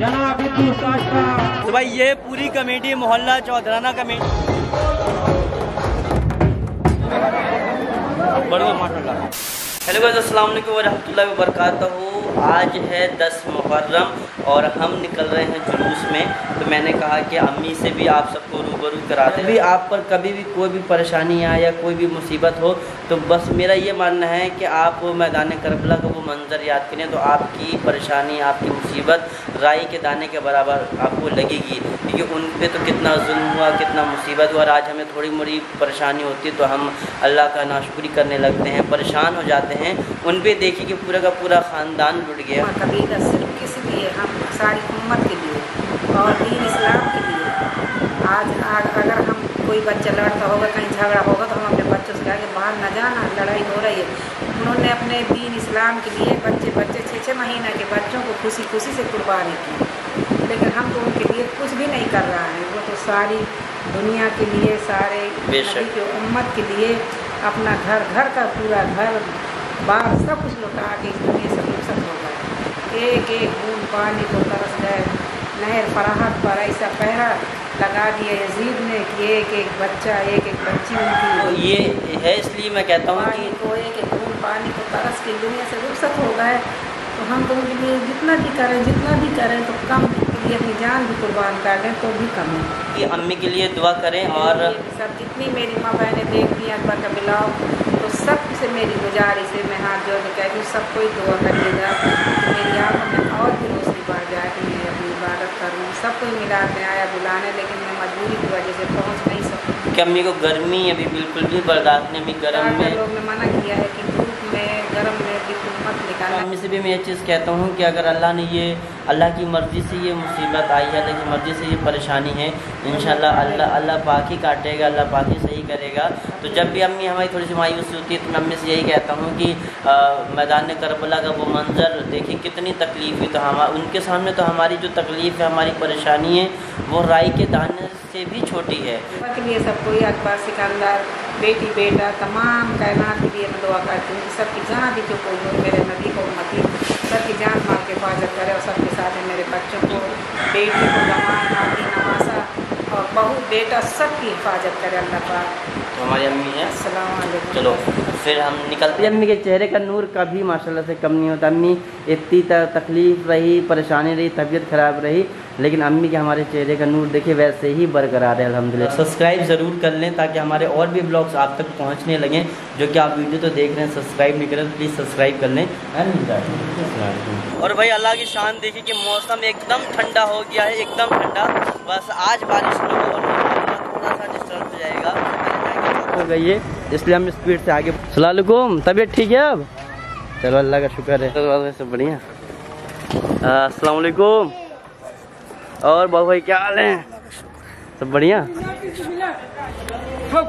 जनाब तो भाई ये पूरी कमेटी, मोहल्ला चौधराना कमेटी। हेलो गाइस अस्सलाम वालेकुम वरहमतुल्लाहि वबरकातुहू। आज है 10 मुहर्रम और हम निकल रहे हैं जुलूस में। तो मैंने कहा कि अम्मी से भी आप सबको रूबरू करा दें। भी आप पर कभी भी कोई भी परेशानी आए या कोई भी मुसीबत हो तो बस मेरा ये मानना है कि आप मैदान करबला का वो मंज़र याद करें तो आपकी परेशानी आपकी मुसीबत राई के दाने के बराबर आपको लगेगी। क्योंकि उन पर तो कितना जुल्म हुआ कितना मुसीबत हुआ और आज हमें थोड़ी मोड़ी परेशानी होती है तो हम अल्लाह का नाशुक्री करने लगते हैं परेशान हो जाते हैं। उन पर देखिए कि पूरा का पूरा ख़ानदान लुट गया। कबीला सिर्फ़ किस लिए हम सारी उम्मत के लिए और दीन इस्लाम के लिए। आज आज अगर हम कोई बच्चा लड़ता होगा कहीं झगड़ा होगा तो हम अपने बच्चों से आगे बाहर न जाना लड़ाई हो रही है। उन्होंने अपने दीन इस्लाम के लिए बच्चे बच्चे छः छः महीना के बच्चों को खुशी खुशी से कुर्बानी की। लेकिन हम तो उनके लिए कुछ भी नहीं कर रहा है। वो तो सारी दुनिया के लिए सारे के उम्मत के लिए अपना घर घर का पूरा घर बाहर सब कुछ लौटा के इस दुनिया से हो गए। एक एक बूंद पानी को तरस गए। नहर फराहत पर ऐसा पहरा लगा दिया यजीद ने कि एक एक बच्चा एक एक बच्ची तो उनकी ये है इसलिए मैं कहता हूँ कि को एक एक बूंद पानी को तरस के दुनिया से रुखसत हो गए। तो हम तो लिए जितना भी करें जितना भी करें तो कम के अपनी जान भी कुर्बान कर दें तो भी कम है। कि अम्मी के लिए दुआ करें और सब जितनी मेरी माँ बहनें देखती हैं अकबर का बिलाव तो सबसे मेरी गुजारिश है मैं हाथ जोड़ के कहती हूँ सबको ही दुआ करिएगा कि मेरी आँखों में और भी रोशनी बढ़ जाए कि मैं अपनी इबादत करूँ। सबको ही मिलाते आया बुलाने लेकिन मैं मजबूरी की वजह से पहुँच नहीं सकती। कि अम्मी को गर्मी अभी बिल्कुल भी बर्दाश्त नहीं अभी गर्म में लोग ने मना किया है कि अम्मी से भी मैं ये चीज़ कहता हूँ कि अगर अल्लाह ने ये अल्लाह की मर्ज़ी से ये मुसीबत आई है अल्लाह की मर्ज़ी से ये परेशानी है इन अल्लाह अल्लाह पाक ही काटेगा अल्लाह पाक ही सही करेगा। तो जब भी अम्मी हमारी थोड़ी सी मायूसी होती है तो मैं अम्मी से यही कहता हूँ कि मैदान करबला का वो मंज़र देखिए कितनी तकलीफ़ हुई तो हम उनके सामने तो हमारी जो तकलीफ़ है हमारी परेशानी है वो राई के दाने से भी छोटी है। के लिए सबको अकबर सिकंदर बेटी, बेटा, तमाम कायनात के लिए मैं दुआ करती हूँ। कि सबकी जान भी जो कोई हो मेरे नदी को मती सबकी जान माल के हिफाजत करे और सबके साथ है मेरे बच्चों को, बेटी को जमान नाती नवासा और बहू बेटा सबकी हिफाजत करे अल्लाह पाक। हमारी अम्मी है। चलो फिर हम निकलते अम्मी के चेहरे का नूर कभी माशाल्लाह से कम नहीं होता। अम्मी इतनी तकलीफ़ रही परेशानी रही तबीयत ख़राब रही लेकिन अम्मी के हमारे चेहरे का नूर देखिए वैसे ही बरकरार है अल्हम्दुलिल्लाह। सब्सक्राइब ज़रूर कर लें ताकि हमारे और भी ब्लॉग्स आप तक पहुँचने लगें। जो कि आप वीडियो तो देख रहे हैं सब्सक्राइब नहीं करें प्लीज़ सब्सक्राइब कर लें। और भाई अल्लाह की शान देखिए कि मौसम एकदम ठंडा हो गया है एकदम ठंडा। बस आज बारिश न हो और थोड़ा सा डिस्टर्ब हो जाएगा हो गई है इसलिए हम स्पीड से आगे सलामकुम तबीयत ठीक है अब? चलो अल्लाह का शुक्र है। तो सब बढ़िया। असलकुम और बहुत भाई क्या हाल है? सब बढ़िया? हाँ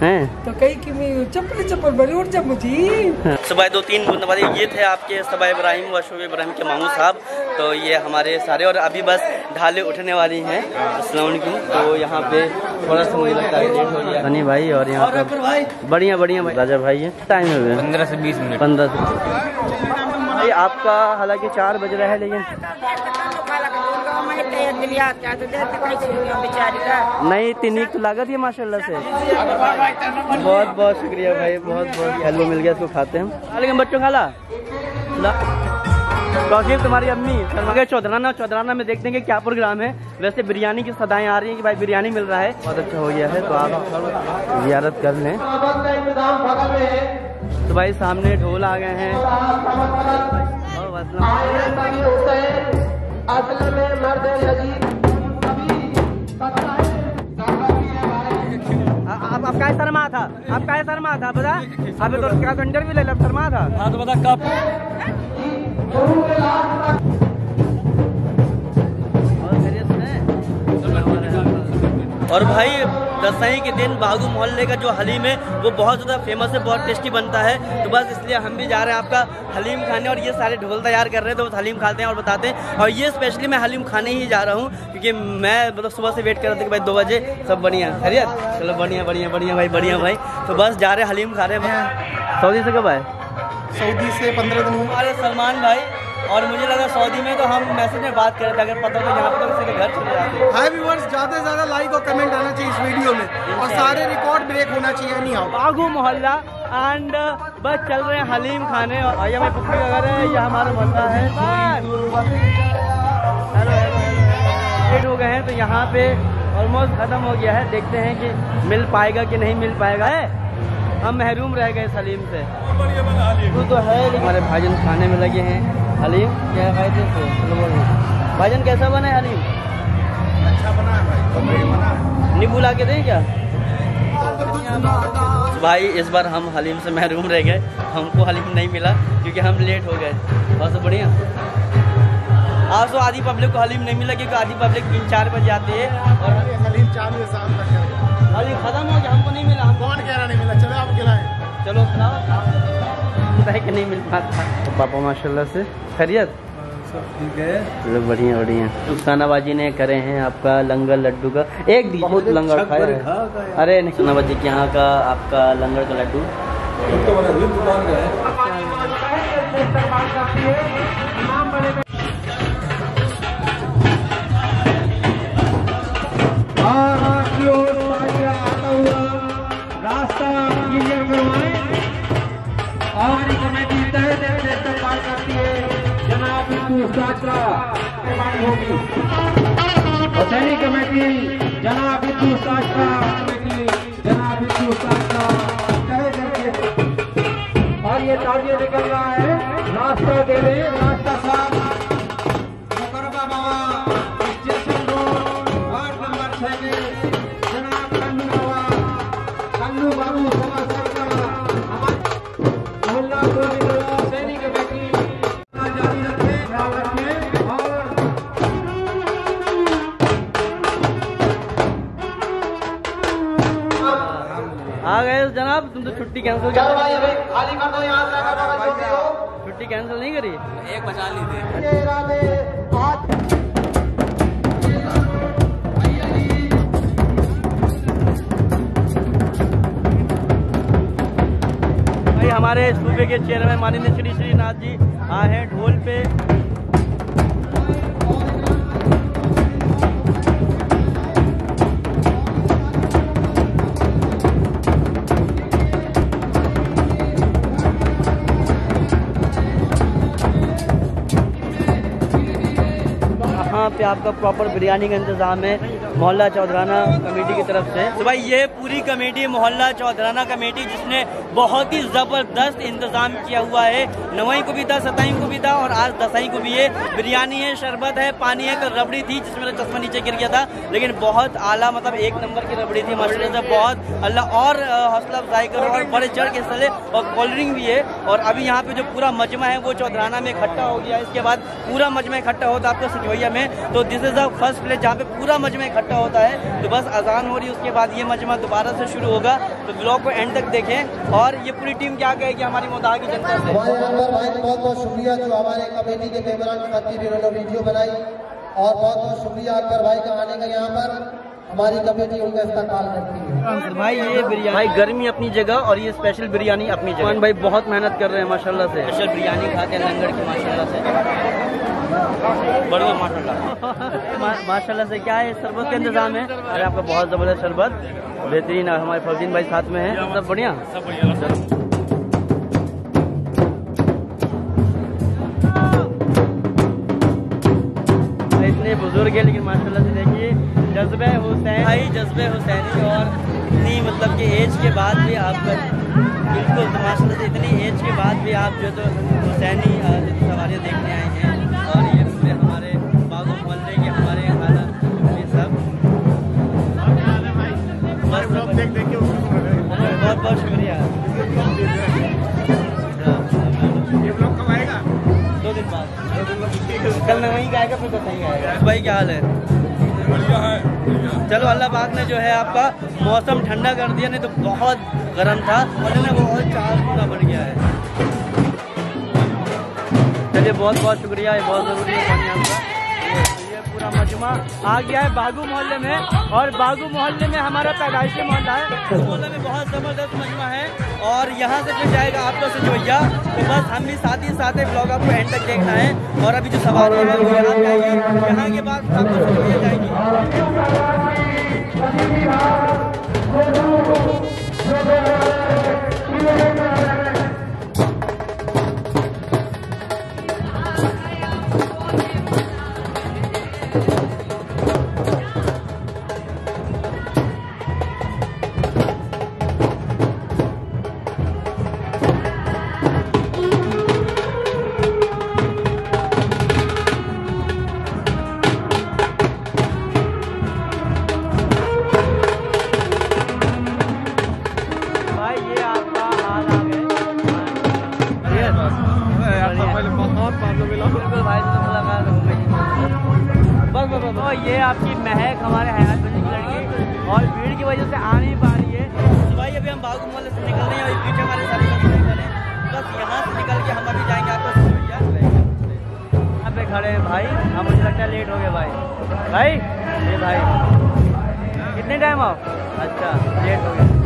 हैं? तो कहीं कि मैं चप्पल चप्पल बड़ी उठ जा मुझे। सुबह दो तीन ये थे आपके सबा इब्राहिम व शोब इब्राहिम के मामू साहब। तो ये हमारे सारे और अभी बस ढाले उठने वाली हैं अस्सलाम तो यहाँ पे थोड़ा सा मुझे लगता है लेट हो गया। सनी भाई और यहाँ पे बढ़िया बढ़िया भाई। राजा भाई है। टाइम है पंद्रह से बीस मिनट। पंद्रह से आपका हालाँकि चार बज रहा है लेकिन नहीं तीन तो लागत है माशाल्लाह से। बहुत बहुत शुक्रिया भाई, बहुत बहुत हेलो मिल गया, इसको खाते हैं। लेकिन बच्चों, खाला। कौशिक, तुम्हारी अम्मी चौधराना चौधराना में देखते हैं क्या प्रोग्राम है। वैसे बिरयानी की सदाएँ आ रही हैं कि भाई बिरयानी मिल रहा है। बहुत अच्छा हो गया है तो आप जियारत कर लें। तो भाई सामने ढोल आ गए हैं। और आ- आप आप काय शर्मा था। आप काय शर्मा था बता। अबे तो क्या इंटरव्यू ले लब शर्मा था। हाँ तो बता कब? और भाई दसई के दिन बागू मोहल्ले का जो हलीम है वो बहुत ज़्यादा फ़ेमस है बहुत टेस्टी बनता है। तो बस इसलिए हम भी जा रहे हैं आपका हलीम खाने और ये सारे ढोल तैयार कर रहे हैं तो बस हलीम खाते हैं और बताते हैं। और ये स्पेशली मैं हलीम खाने ही जा रहा हूँ क्योंकि मैं मतलब सुबह से वेट कर रहा था कि भाई दो बजे सब बढ़िया खैरियत? चलो बढ़िया बढ़िया बढ़िया भाई बढ़िया भाई। तो बस जा रहे हलीम खा रहे हैं। सऊदी से कब आए? सऊदी से पंद्रह दिन हमारे सलमान भाई और मुझे लगा सऊदी में तो हम मैसेज में बात कर रहे थे अगर पता तो यहाँ पे तो किसी के घर चले जाते। हाई व्यूअर्स ज़्यादा से ज़्यादा लाइक और कमेंट आना चाहिए इस वीडियो में। और सारे रिकॉर्ड ब्रेक होना चाहिए नहीं आओ बागू मोहल्ला एंड बस चल रहे हैं हलीम खाने। और भाई हमें पुप्पी वगैरह है यह हमारा मोहल्ला है। हेलो हेलो लेट हो गए हैं तो यहाँ पे ऑलमोस्ट ख़त्म हो गया है। देखते हैं कि मिल पाएगा कि नहीं मिल पाएगा। है? हम महरूम रह गए सलीम से। वो तो है हमारे भाईजन खाने में लगे हैं। हलीम क्या खाए थे तो चलो कैसा बना है हलीम अच्छा बना है भाई नींबू ला के दें क्या? तो भाई इस बार हम हलीम से महरूम रह गए। हमको हलीम नहीं मिला क्योंकि हम लेट हो गए। बहुत तो बढ़िया। आज तो आधी पब्लिक को हलीम नहीं मिला क्योंकि आधी पब्लिक तीन चार बजे आती है। और हलीम चालू है शाम तक हलीम खत्म हो गया हमको नहीं मिला। हमको कौन कह रहा नहीं मिला? चलो आप खिलाएँ चलो खिलाओ। पता है कि नहीं मिल पाता। तो पापा माशाल्लाह से। खैरियत? सब ठीक है। चलो बढ़िया बढ़िया। खानाबाजी ने करे हैं आपका लंगर लड्डू का। एक दिन बहुत लंगर खाया है। अरे खानाबाजी के यहाँ का आपका लंगर का लड्डू। रास्ता का होगी। और कमेटी, जनाब विद्यु शास्त्रा कमेटी, जनाब विद्यु शास्त्रा तय करके और ये ताजिए निकल रहा है रास्ता दे रहे रास्ता छुट्टी कैंसिल कर। खाली कर दो यहाँ छुट्टी कैंसिल नहीं करी? एक बचा ली थी। भाई हमारे सूबे के चेयरमैन माननीय श्री श्रीनाथ जी आए हैं ढोल पे। पे आपका प्रॉपर बिरयानी का इंतज़ाम है। मोहल्ला चौधराना कमेटी की तरफ़ से। तो भाई, ये पूरी कमेटी, मोहल्ला चौधराना कमेटी जिसने बहुत ही ज़बरदस्त इंतज़ाम किया हुआ है। नवाई को भी था, सताई को भी था और आज दसाई को भी है। बिरयानी है, शरबत है, पानी है, कल रबड़ी थी जिसमें मेरा चश्मा नीचे गिर गया था। लेकिन बहुत आला मतलब एक नंबर की रबड़ी थी, माशाल्लाह से बहुत। अल्लाह और हौसला अफजाई करो और बड़े चढ़ के हिस्सा ले और कोल्ड ड्रिंक भी है। और अभी यहाँ पे जो पूरा मजमा है, वो चौधराना में इकट्ठा हो गया इसके बाद पूरा मजमा इकट्ठा होता है आपको सिजवैया में। तो this is the first place जहाँ पे पूरा मजमा इकट्ठा होता है। तो बस अजान हो रही है, उसके बाद ये मजमा दोबारा से शुरू होगा। तो ब्लॉग को एंड तक देखें और ये पूरी टीम क्या कहेगी हमारी मुदा की जनता से? हमारे अकबर भाई को बहुत बहुत शुक्रिया जो हमारे कमेटी के मेम्बरान के इन्होंने वीडियो बनाई और बहुत बहुत शुक्रिया अकबर भाई का आने का यहाँ पर। हमारी कमेटी उनका इस्तेमाल करती है। भाई ये बिरयानी। भाई गर्मी अपनी जगह और ये स्पेशल बिरयानी अपनी जगह। भाई बहुत मेहनत कर रहे हैं माशाल्लाह से। स्पेशल बिरयानी खाते हैं लंगर की माशाल्लाह से। बढ़िया माशाल्लाह। माशाल्लाह से क्या है शरबत का इंतज़ाम है? अरे आपका बहुत ज़बरदस्त शरबत। बेहतरीन हमारे फरदीन भाई साथ में है। सब बढ़िया? सब बढ़िया इतने बुज़ुर्ग है लेकिन माशाल्लाह से देखिए जज्बे हुसैन। भाई जज्बे हुसैनी और इतनी मतलब कि एज के बाद भी आप बिल्कुल तो माशाल्लाह से इतनी एज के बाद भी आप जो तो हुसैनी अ, सवारियाँ देखने आए हैं। देख के उसको। बहुत बहुत शुक्रिया। ये ब्लॉग कब आएगा? दो दिन बाद। कल मैं वहीं गाएगा फिर तो सही भाई क्या हाल है? चलो अल्लाह पाक ने जो है आपका मौसम ठंडा कर दिया नहीं तो बहुत गर्म था और जो है बहुत चार गुना बढ़ गया है। चलिए बहुत बहुत शुक्रिया ये बहुत ज़रूरी है। पूरा मजमा आ गया है बागू मोहल्ले में और बागू मोहल्ले में हमारा पैदाइशी मोहल्ला है। मोहल्ले में बहुत ज़बरदस्त मजमा है और यहाँ से फिर जाएगा आप लोग से जोइया। तो बस हम भी साथ ही साथ ब्लॉग आपको एंड तक देखना है और अभी जो सवारी है, वो यहाँ जाएगी यहाँ के बाद आप जाएगी। तो ये आपकी महक, हमारे हयात बनी की लड़की। और भीड़ की वजह से आ नहीं पा रही है। तो भाई, अभी हम बागू मोहल्ले से निकल रहे हैं और पीछे हमारे सारे हैं। बस यहाँ से निकल के हम अभी जाएँगे आपको यहाँ पे खड़े हैं भाई। हम मुझे लगता है लेट हो गए भाई। भाई, ये भाई। कितने टाइम आओ अच्छा लेट हो गया।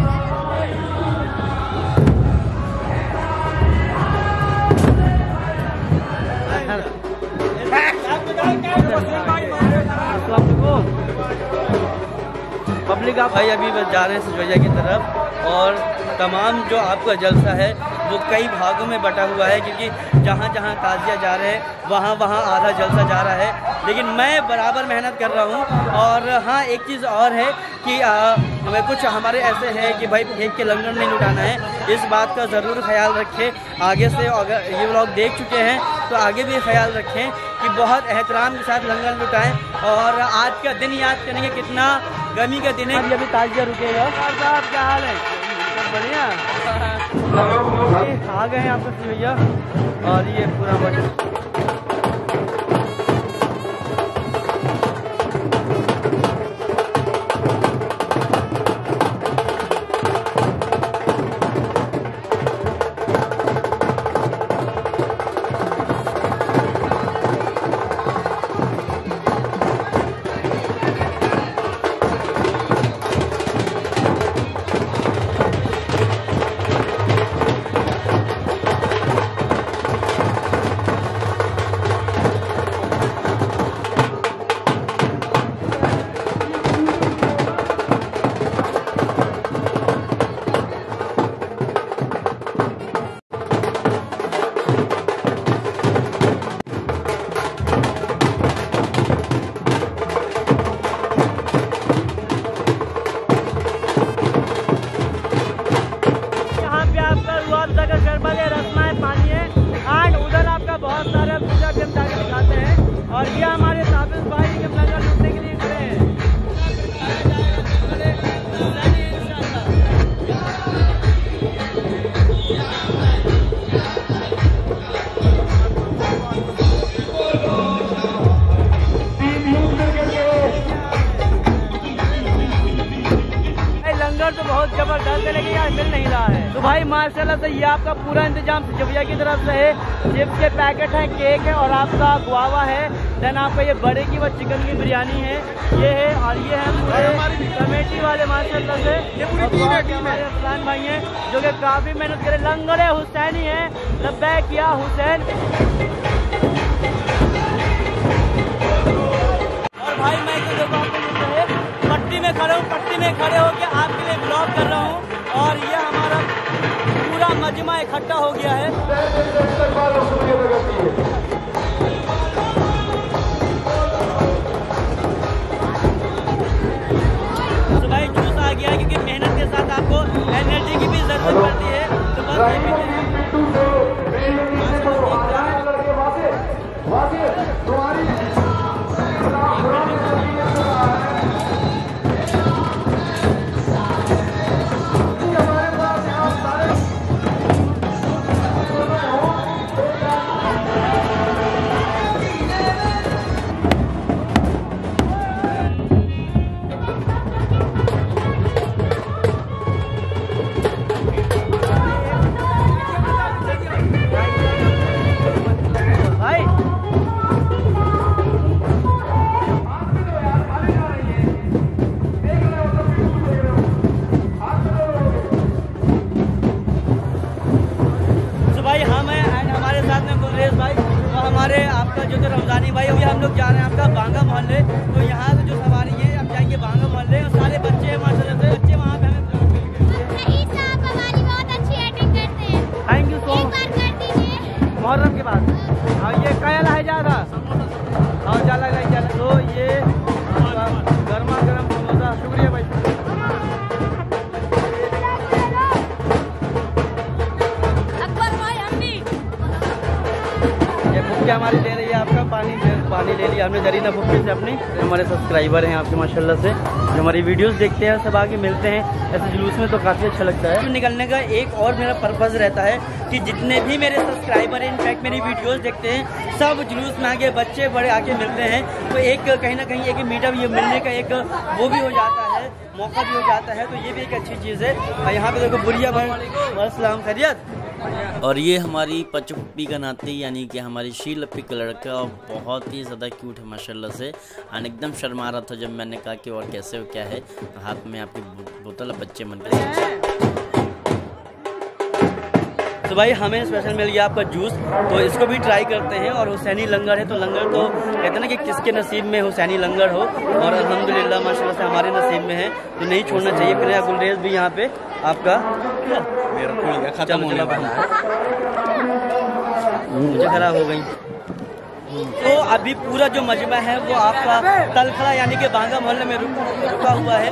पब्लिक आप भाई अभी बस जा रहे हैं सजवैया की तरफ़ और तमाम जो आपका जलसा है वो कई भागों में बटा हुआ है क्योंकि जहाँ जहाँ ताजिया जा रहे हैं वहाँ वहाँ आधा जलसा जा रहा है। लेकिन मैं बराबर मेहनत कर रहा हूँ और हाँ एक चीज़ और है कि आ, कुछ हमारे ऐसे हैं कि भाई फेंक के लंगर नहीं लुटाना है। इस बात का ज़रूर ख्याल रखें। आगे से अगर ये लोग देख चुके हैं तो आगे भी ख्याल रखें कि बहुत एहतराम के साथ लंगर लुटाए और आज का दिन याद करेंगे कितना गर्मी का दिन है। अभी अभी ताजिया रुकेगा। साहब क्या हाल है? बढ़िया। आ गए हैं आपका भैया। और ये पूरा बजट और ये हमारे साबित भाई के नगर लूटने के लिए खड़े हैं। लंगर तो बहुत ज़बरदस्त है, लेकिन मिल नहीं रहा है। तो भाई, माशाल्लाह से ये आपका पूरा इंतज़ाम जबिया की तरफ़ से है। चिप्स के पैकेट है, केक है और आपका गुआवा है। देन आपका ये बड़े की व चिकन की बिरयानी है। ये है और ये है पूरे कमेटी वाले माशाल्लाह से। हमारे अफसान भाई हैं जो कि काफ़ी मेहनत करे। लंगर हुसैनी है लब्बैक किया हुसैन। और भाई मैं तो जो पट्टी में खड़े हूँ पट्टी में खड़े होकर आपके लिए ब्लॉग कर रहा हूँ। और ये हमारा पूरा मजमा इकट्ठा हो गया है। हमने जरीना फुफी से अपने। हमारे सब्सक्राइबर हैं आपके, माशाल्लाह से। जो हमारी वीडियोस देखते हैं, सब आगे मिलते हैं। ऐसे जुलूस में तो काफ़ी अच्छा लगता है। निकलने का एक और मेरा पर्पज़ रहता है। कि जितने भी मेरे सब्सक्राइबर हैं इनफैक्ट मेरी वीडियोस देखते हैं सब जुलूस में आके बच्चे बड़े आके मिलते हैं। तो एक कहीं ना कहीं एक मीटअप ये मिलने का एक वो भी हो जाता है मौका भी हो जाता है। तो ये भी एक अच्छी चीज़ है। और यहाँ पे देखो बुढ़िया भाई खैरियत। और ये हमारी पचपुप्पी का नाती यानी कि हमारी शील अपी का लड़का और बहुत ही ज़्यादा क्यूट है माशाल्लाह से। और एकदम शर्मा रहा था जब मैंने कहा कि और कैसे हो क्या है? हाथ में आपकी बोतल बच्चे मन के तो भाई हमें स्पेशल मिल गया आपका जूस तो इसको भी ट्राई करते हैं। और हुसैनी लंगर है तो लंगर तो कहते हैं ना कि किसके नसीब में हुसैनी लंगर हो? और अल्हम्दुलिल्लाह माशाल्लाह से हमारे नसीब में है। तो नहीं छोड़ना चाहिए फिर गुलरेज भी यहाँ पे आपका होने मुझे खराब हो गई। तो अभी पूरा जो मजमा है वो आपका तलखड़ा यानी कि बांगा मोहल्ले में रुका हुआ है।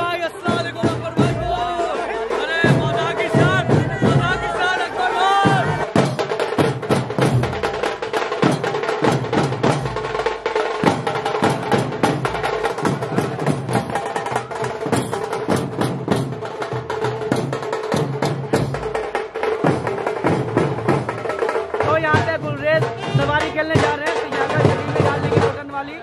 यहाँ पे गुलरेज सवारी खेलने जा रहे हैं। सिंगागढ़ में डालने की बटन वाली।